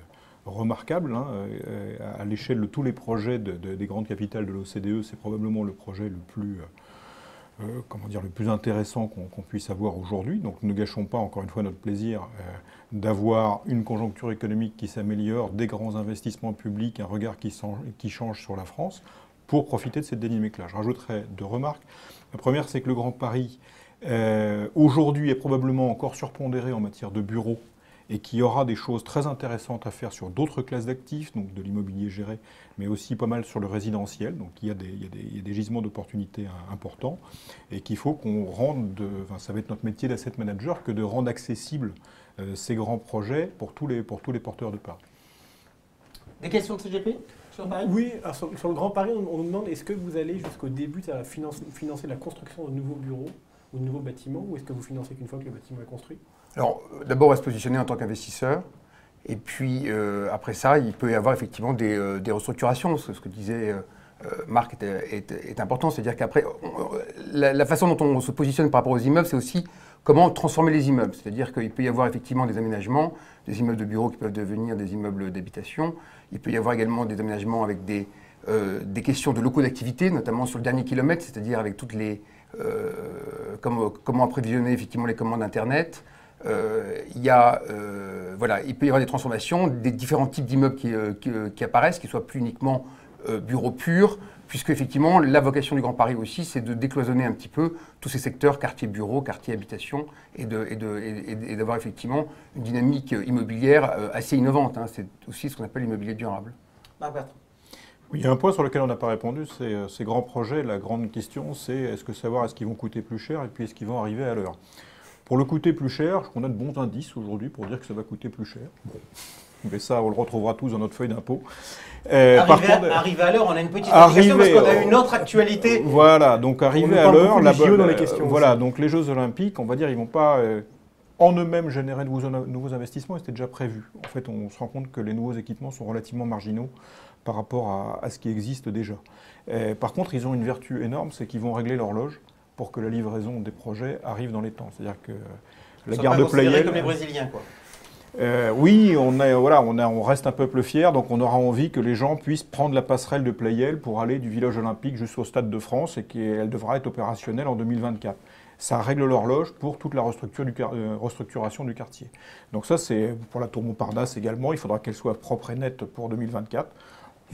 remarquable. hein, euh, à l'échelle de tous les projets de- de- des grandes capitales de l'OCDE, c'est probablement le projet le plus, euh, euh, comment dire, le plus intéressant qu'on puisse avoir aujourd'hui. Donc ne gâchons pas encore une fois notre plaisir d'avoir une conjoncture économique qui s'améliore, des grands investissements publics, un regard qui change sur la France pour profiter de cette dynamique-là. Je rajouterai deux remarques. La première, c'est que le Grand Paris, euh, aujourd'hui, est probablement encore surpondéré en matière de bureaux et qu'il y aura des choses très intéressantes à faire sur d'autres classes d'actifs, donc de l'immobilier géré, mais aussi pas mal sur le résidentiel. Donc il y a des, gisements d'opportunités hein, importants et qu'il faut qu'on rende, de- enfin, ça va être notre métier d'asset manager, que de rendre accessibles euh, ces grands projets pour tous les, pour tous les porteurs de parts. Des questions de CGP sur Paris? Oui, alors sur, sur le Grand Paris, on, on nous demande est-ce que vous allez jusqu'au début à financer, financer la construction de nouveaux bureaux ou de nouveaux bâtiments, ou est-ce que vous financez qu'une fois que le bâtiment est construit? Alors, d'abord, on va se positionner en tant qu'investisseur. Et puis, euh, après ça, il peut y avoir effectivement des, euh, des restructurations. Ce ce que disait euh, Marc est, est- est important. C'est-à-dire qu'après, la, la façon dont on se positionne par rapport aux immeubles, c'est aussi comment transformer les immeubles. C'est-à-dire qu'il peut y avoir effectivement des aménagements, des immeubles de bureaux qui peuvent devenir des immeubles d'habitation. Il peut y avoir également des aménagements avec des, euh, des questions de locaux d'activité, notamment sur le dernier kilomètre, c'est-à-dire avec toutes les... euh, comment, comment effectivement les commandes Internet. Euh, il, y a, voilà, il peut y avoir des transformations, des différents types d'immeubles qui, qui, qui apparaissent, qui soient plus uniquement bureaux purs, puisque effectivement la vocation du Grand Paris aussi, c'est de décloisonner un petit peu tous ces secteurs, quartier bureau, quartier habitation, et de- et de- et- et- et d'avoir effectivement une dynamique immobilière euh, assez innovante. hein. C'est aussi ce qu'on appelle l'immobilier durable. Marc Bertrand. Oui, il y a un point sur lequel on n'a pas répondu, c'est euh, ces grands projets. La grande question, c'est est-ce que savoir est-ce qu'ils vont coûter plus cher et puis est-ce qu'ils vont arriver à l'heure? Pour le coûter plus cher, on a de bons indices aujourd'hui pour dire que ça va coûter plus cher. Bon. Mais ça, on le retrouvera tous dans notre feuille d'impôt. Euh, arrivé, à, arrivé, à, l'heure, on a une petite arrivé, parce qu'on a une autre actualité. Voilà, donc arrivé à l'heure, la dans les questions voilà, donc les Jeux Olympiques, on va dire, ils vont pas euh, en eux-mêmes générer de nouveaux, investissements, c'était déjà prévu. En fait, on se rend compte que les nouveaux équipements sont relativement marginaux par rapport à, à ce qui existe déjà. Et, par contre, ils ont une vertu énorme, c'est qu'ils vont régler l'horloge pour que la livraison des projets arrive dans les temps. C'est-à-dire que la gare de Playel. comme les Brésiliens, quoi. Euh, oui, on, a, voilà, on, reste un peuple fier, donc on aura envie que les gens puissent prendre la passerelle de Playel pour aller du village olympique jusqu'au Stade de France et qu'elle devra être opérationnelle en 2024. Ça règle l'horloge pour toute la euh, restructuration du quartier. Donc ça, c'est pour la tour Montparnasse également. Il faudra qu'elle soit propre et nette pour 2024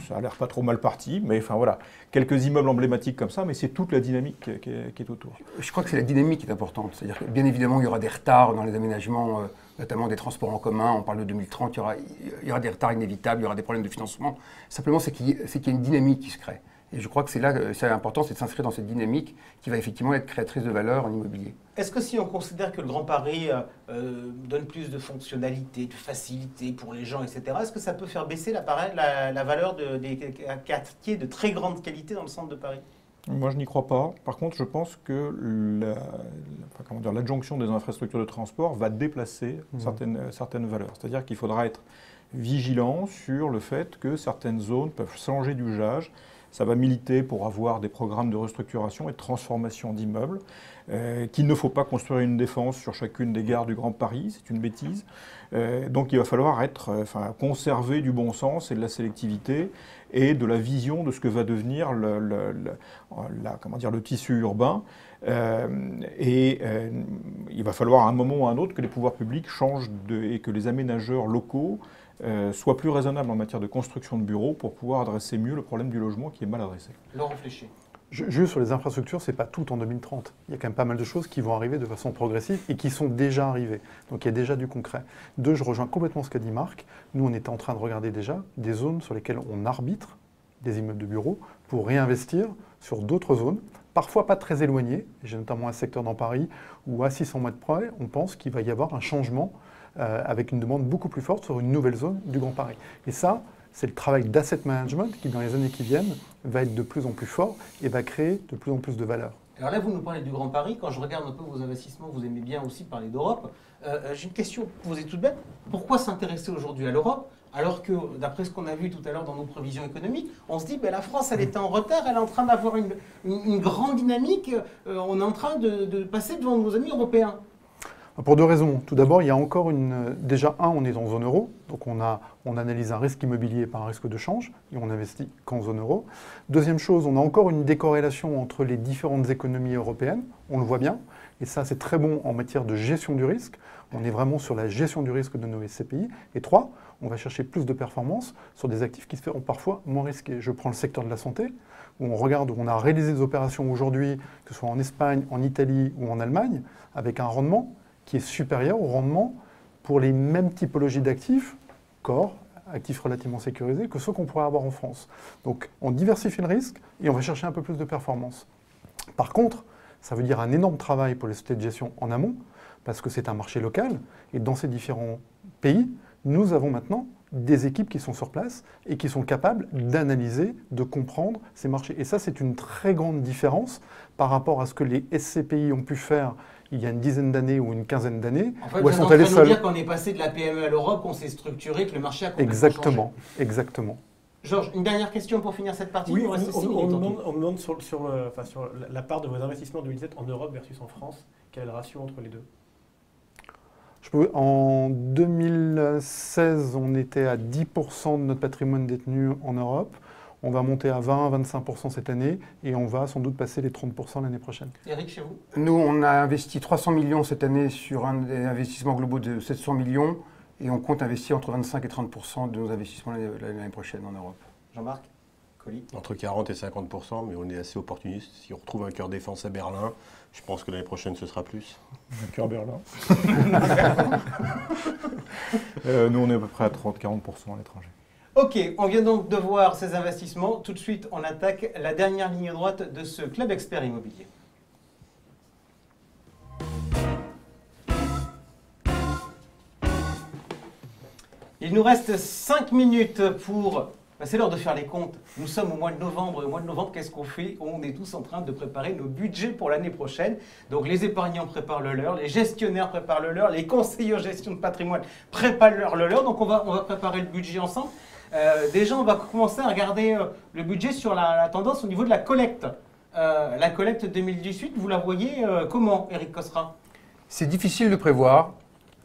ça a l'air pas trop mal parti, mais enfin voilà, quelques immeubles emblématiques comme ça, mais c'est toute la dynamique qui est, autour. Je crois que c'est la dynamique qui est importante. C'est-à-dire que bien évidemment, il y aura des retards dans les aménagements, euh, notamment des transports en commun. On parle de 2030, il y aura, des retards inévitables, il y aura des problèmes de financement. Simplement, c'est qu'il y, a une dynamique qui se crée. Et je crois que c'est là que c'est important, c'est de s'inscrire dans cette dynamique qui va effectivement être créatrice de valeur en immobilier. Est-ce que si on considère que le Grand Paris euh, euh, donne plus de fonctionnalité, de facilité pour les gens, etc., est-ce que ça peut faire baisser la, la valeur de, des quartiers de très grande qualité dans le centre de Paris? Moi, je n'y crois pas. Par contre, je pense que l'adjonction des infrastructures de transport va déplacer mmh. certaines, certaines valeurs. C'est-à-dire qu'il faudra être vigilant sur le fait que certaines zones peuvent changer d'usage ça va militer pour avoir des programmes de restructuration et de transformation d'immeubles, euh, qu'il ne faut pas construire une défense sur chacune des gares du Grand Paris, c'est une bêtise. Euh, donc il va falloir être, euh, enfin, conserver du bon sens et de la sélectivité et de la vision de ce que va devenir le, la, comment dire, le tissu urbain. et il va falloir à un moment ou à un autre que les pouvoirs publics changent et que les aménageurs locaux euh, soit plus raisonnable en matière de construction de bureaux pour pouvoir adresser mieux le problème du logement qui est mal adressé. Laurent Fléché. Juste sur les infrastructures, ce n'est pas tout en 2030. Il y a quand même pas mal de choses qui vont arriver de façon progressive et qui sont déjà arrivées. Donc il y a déjà du concret. Deux, je rejoins complètement ce qu'a dit Marc. Nous, on était en train de regarder déjà des zones sur lesquelles on arbitre des immeubles de bureaux pour réinvestir sur d'autres zones, parfois pas très éloignées. J'ai notamment un secteur dans Paris où à 600 mètres près, on pense qu'il va y avoir un changement euh, avec une demande beaucoup plus forte sur une nouvelle zone du Grand Paris. Et ça, c'est le travail d'asset management qui, dans les années qui viennent, va être de plus en plus fort et va créer de plus en plus de valeur. Alors là, vous nous parlez du Grand Paris. Quand je regarde un peu vos investissements, vous aimez bien aussi parler d'Europe. Euh, euh, j'ai une question posée toute bête. Pourquoi s'intéresser aujourd'hui à l'Europe alors que, d'après ce qu'on a vu tout à l'heure dans nos prévisions économiques, on se dit que ben, la France, elle était en retard, elle est en train d'avoir une, grande dynamique, on est en train de passer devant nos amis européens. Pour deux raisons. Tout d'abord, il y a encore une. Déjà, un, on est en zone euro, donc on, analyse un risque immobilier par un risque de change, et on investit qu'en zone euro. Deuxième chose, on a encore une décorrélation entre les différentes économies européennes, on le voit bien, et ça, c'est très bon en matière de gestion du risque. On est vraiment sur la gestion du risque de nos SCPI. Et trois, on va chercher plus de performance sur des actifs qui seront parfois moins risqués. Je prends le secteur de la santé, où on regarde, où on a réalisé des opérations aujourd'hui, que ce soit en Espagne, en Italie ou en Allemagne, avec un rendement qui est supérieur au rendement pour les mêmes typologies d'actifs, corps, actifs relativement sécurisés, que ceux qu'on pourrait avoir en France. Donc on diversifie le risque et on va chercher un peu plus de performance. Par contre, ça veut dire un énorme travail pour les sociétés de gestion en amont, parce que c'est un marché local, et dans ces différents pays, nous avons maintenant des équipes qui sont sur place et qui sont capables d'analyser, de comprendre ces marchés. Et ça, c'est une très grande différence par rapport à ce que les SCPI ont pu faire il y a une dizaine d'années ou une quinzaine d'années. En fait, où elles sont allées seules. dire qu'on est passé de la PME à l'Europe, qu'on s'est structuré, que le marché a complètement Exactement, exactement. Georges, une dernière question pour finir cette partie. Oui, on, on, me demande, sur, sur, enfin, sur, la part de vos investissements de 2017 en Europe versus en France. Quel est le ratio entre les deux? Je peux, En 2016, on était à 10% de notre patrimoine détenu en Europe. On va monter à 20-25% cette année et on va sans doute passer les 30% l'année prochaine. Eric, chez vous? Nous, on a investi 300 millions cette année sur un investissement globaux de 700 millions et on compte investir entre 25 et 30% de nos investissements l'année prochaine en Europe. Jean-Marc Entre 40 et 50%, mais on est assez opportuniste. Si on retrouve un cœur défense à Berlin, je pense que l'année prochaine ce sera plus. Un cœur Berlin euh, Nous, on est à peu près à 30-40% à l'étranger. Ok, on vient donc de voir ces investissements. Tout de suite, on attaque la dernière ligne droite de ce club expert immobilier. Il nous reste 5 minutes pour... Ben, c'est l'heure de faire les comptes. Nous sommes au mois de novembre. Au mois de novembre, qu'est-ce qu'on fait? On est tous en train de préparer nos budgets pour l'année prochaine. Donc les épargnants préparent le leur, les gestionnaires préparent le leur, les conseillers en gestion de patrimoine préparent leur le leur. Donc on va, on va préparer le budget ensemble. Euh, déjà, on va commencer à regarder euh, le budget sur la, la tendance au niveau de la collecte. Euh, la collecte 2018, vous la voyez euh, comment, Eric Cosra? C'est difficile de prévoir.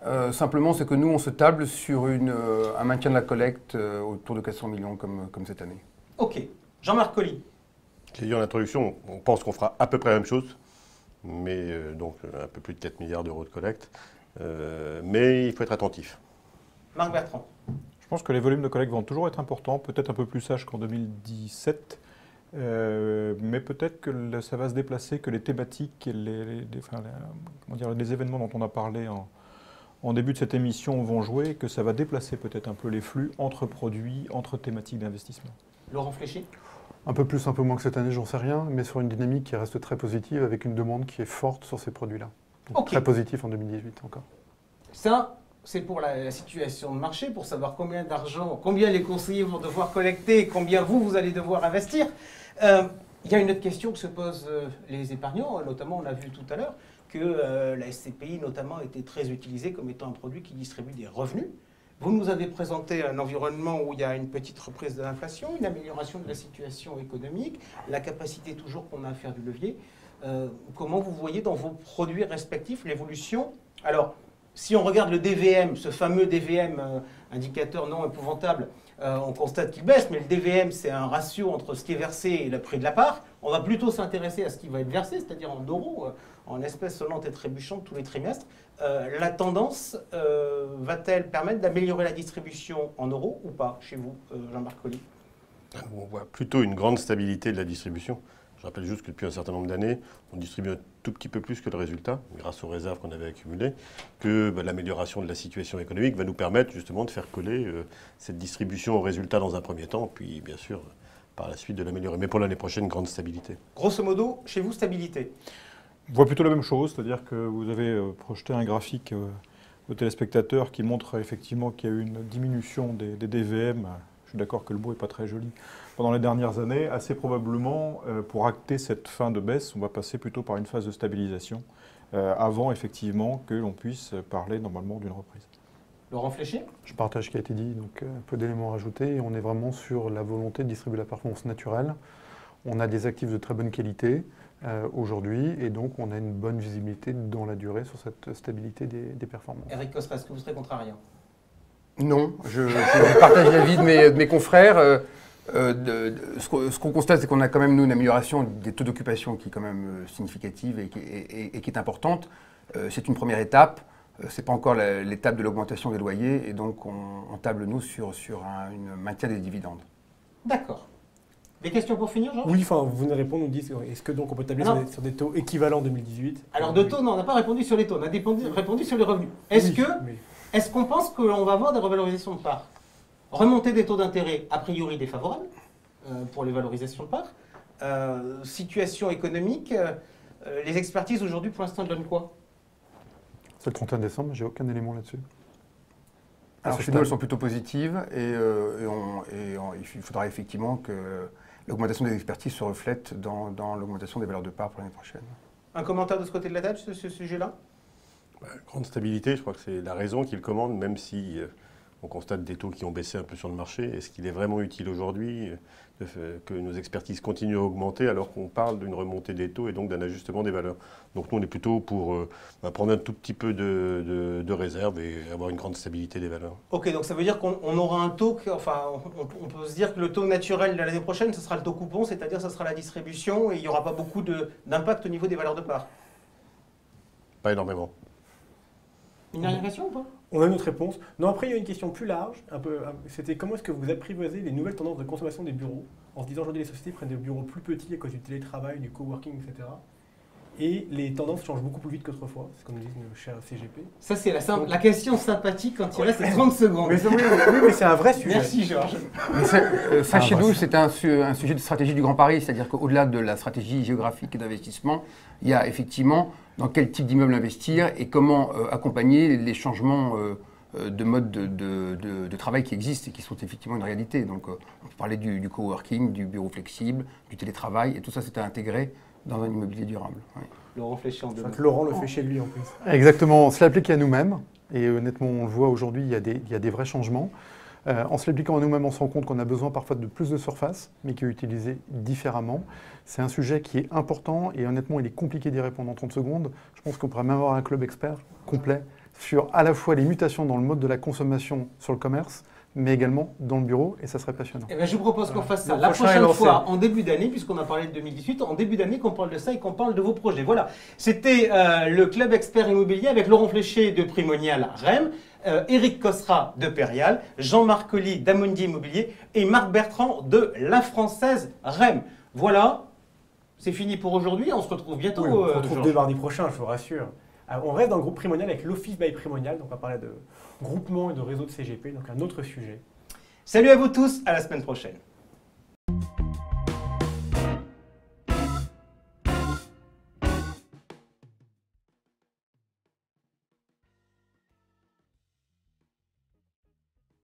Euh, simplement, c'est que nous, on se table sur une, euh, un maintien de la collecte euh, autour de 400 millions comme, comme cette année. Ok. Jean-Marc Colli. J'ai dit en introduction, on pense qu'on fera à peu près la même chose, mais euh, donc un peu plus de 4 milliards d'euros de collecte. Euh, mais il faut être attentif. Marc Bertrand. Je pense que les volumes de collecte vont toujours être importants, peut-être un peu plus sages qu'en 2017. euh, mais peut-être que le- ça va se déplacer, que les thématiques et les, les- les- enfin, les- comment dire, les événements dont on a parlé en, en début de cette émission vont jouer, que ça va déplacer peut-être un peu les flux entre produits, entre thématiques d'investissement. Laurent Fléchy. Un peu plus, un peu moins que cette année, j'en sais rien, mais sur une dynamique qui reste très positive avec une demande qui est forte sur ces produits-là. Très positif en 2018 encore. Ça, c'est pour la, la situation de marché, pour savoir combien d'argent, combien les conseillers vont devoir collecter, combien vous, vous allez devoir investir. Euh, Il y a une autre question que se posent euh, les épargnants, notamment on a vu tout à l'heure que euh, la SCPI notamment été très utilisée comme étant un produit qui distribue des revenus. Vous nous avez présenté un environnement où il y a une petite reprise de l'inflation, une amélioration de la situation économique, la capacité toujours qu'on a à faire du levier. Comment vous voyez dans vos produits respectifs l'évolution? Alors, si on regarde le DVM, ce fameux DVM, euh, indicateur non épouvantable, euh, on constate qu'il baisse, mais le DVM, c'est un ratio entre ce qui est versé et le prix de la part. On va plutôt s'intéresser à ce qui va être versé, c'est-à-dire en euros, euh, en espèces sonnantes et trébuchantes tous les trimestres. La tendance va-t-elle permettre d'améliorer la distribution en euros ou pas chez vous, Jean-Marc Colli? On voit plutôt une grande stabilité de la distribution. Je rappelle juste que depuis un certain nombre d'années, on distribue un tout petit peu plus que le résultat, grâce aux réserves qu'on avait accumulées, que bah, l'amélioration de la situation économique va nous permettre justement de faire coller euh, cette distribution au résultat dans un premier temps, puis bien sûr par la suite de l'améliorer. Mais pour l'année prochaine, grande stabilité. Grosso modo, chez vous, stabilité? On voit plutôt la même chose, c'est-à-dire que vous avez euh, projeté un graphique euh, aux téléspectateurs qui montre effectivement qu'il y a eu une diminution des, des DVM. Je suis d'accord que le mot n'est pas très joli. Pendant les dernières années, assez probablement, euh, pour acter cette fin de baisse, on va passer plutôt par une phase de stabilisation, euh, avant effectivement que l'on puisse parler normalement d'une reprise. Laurent Fléché Je partage ce qui a été dit, donc euh, peu d'éléments à rajouter. Et on est vraiment sur la volonté de distribuer la performance naturelle. On a des actifs de très bonne qualité euh, aujourd'hui, et donc on a une bonne visibilité dans la durée sur cette stabilité des, des performances. Eric Cosra, est-ce que vous serez contrariant? Non, je, je partage l'avis de mes, de mes confrères. Euh, euh, de- de- ce qu'on constate, c'est qu'on a quand même, nous, une amélioration des taux d'occupation qui est quand même euh, significative et qui, et- et- et qui est importante. Euh, c'est une première étape. Euh, c'est pas encore l'étape de l'augmentation des loyers. Et donc, on, on table, nous, sur, sur un une maintien des dividendes. D'accord. Des questions pour finir, Jean? Oui, enfin, vous venez de répondre, nous dites, est-ce que donc on peut tabler sur des, sur des taux équivalents 2018 Alors de taux, non, on n'a pas répondu sur les taux, on a dépendu- répondu sur les revenus. Est-ce Oui, que mais- Est-ce qu'on pense qu'on va avoir des revalorisations de parts Remontée des taux d'intérêt, a priori défavorable euh, pour les valorisations de parts. Euh, situation économique, euh, les expertises aujourd'hui pour l'instant donnent quoi? C'est le 31 décembre, j'ai aucun élément là-dessus. À Alors, chez nous, elles sont plutôt positives. Et, euh, et on- et on- il faudra effectivement que l'augmentation des expertises se reflète dans, dans l'augmentation des valeurs de part pour l'année prochaine. Un commentaire de ce côté de la table sur ce sujet-là? Bah, grande stabilité, je crois que c'est la raison qu'il commande, même si euh, on constate des taux qui ont baissé un peu sur le marché. Est-ce qu'il est vraiment utile aujourd'hui que nos expertises continuent à augmenter alors qu'on parle d'une remontée des taux et donc d'un ajustement des valeurs? Donc nous, on est plutôt pour euh, bah, prendre un tout petit peu de, de- de réserve et avoir une grande stabilité des valeurs. Ok, donc ça veut dire qu'on on aura un taux, que- enfin, on, on peut se dire que le taux naturel de l'année prochaine, ce sera le taux coupon, c'est-à-dire ce sera la distribution et il n'y aura pas beaucoup d'impact au niveau des valeurs de part? Pas énormément. Une dernière question ou pas? On a une autre réponse. Non, après, il y a une question plus large. C'était comment est-ce que vous apprivoisez les nouvelles tendances de consommation des bureaux En se disant aujourd'hui, les sociétés prennent des bureaux plus petits à cause du télétravail, du coworking, etc. Et les tendances changent beaucoup plus vite qu'autrefois, c'est ce qu'on nous dit nos chers CGP. Ça, c'est la, simple- la question sympathique quand il reste 30 secondes. Mais, c'est- oui, oui, oui, mais c'est un vrai sujet. Merci Georges. Euh, ça, Ah, chez bah, nous, c'est- c'est un, su- un sujet de stratégie du Grand Paris, c'est-à-dire qu'au-delà de la stratégie géographique et d'investissement, il y a effectivement dans quel type d'immeuble investir et comment euh, accompagner les changements euh, euh, de modes de, de- de- de travail qui existent et qui sont effectivement une réalité. Donc, euh, on peut parler du, du coworking, du bureau flexible, du télétravail, et tout ça, c'était intégré dans un immobilier durable. Laurent Laurent le fait chez lui en plus. Exactement, on se l'applique à nous-mêmes. Et honnêtement, on le voit aujourd'hui, il, y a des- il y a des vrais changements. Euh, en se l'appliquant à nous-mêmes, on se rend compte qu'on a besoin parfois de plus de surface, mais qui est utilisé différemment. C'est un sujet qui est important et honnêtement, il est compliqué d'y répondre en 30 secondes. Je pense qu'on pourrait même avoir un club expert complet sur à la fois les mutations dans le mode de la consommation sur le commerce, mais également dans le bureau, et ça serait passionnant. Eh ben, je vous propose qu'on fasse ça Le la prochaine fois, en début d'année, puisqu'on a parlé de 2018, en début d'année qu'on parle de ça et qu'on parle de vos projets. Voilà, c'était euh, le club expert immobilier avec Laurent Fléché de Primonial REM, euh, Eric Cosra de Perial, Jean-Marc Colli d'Amundi Immobilier et Marc Bertrand de La Française REM. Voilà, c'est fini pour aujourd'hui, on se retrouve bientôt. Oui, on se euh, retrouve Georges. dès mardi prochain, je vous rassure. Alors, on reste dans le groupe Primonial avec l'Office by Primonial, donc on va parler de groupement et de réseau de CGP, donc un autre sujet. Salut à vous tous, à la semaine prochaine.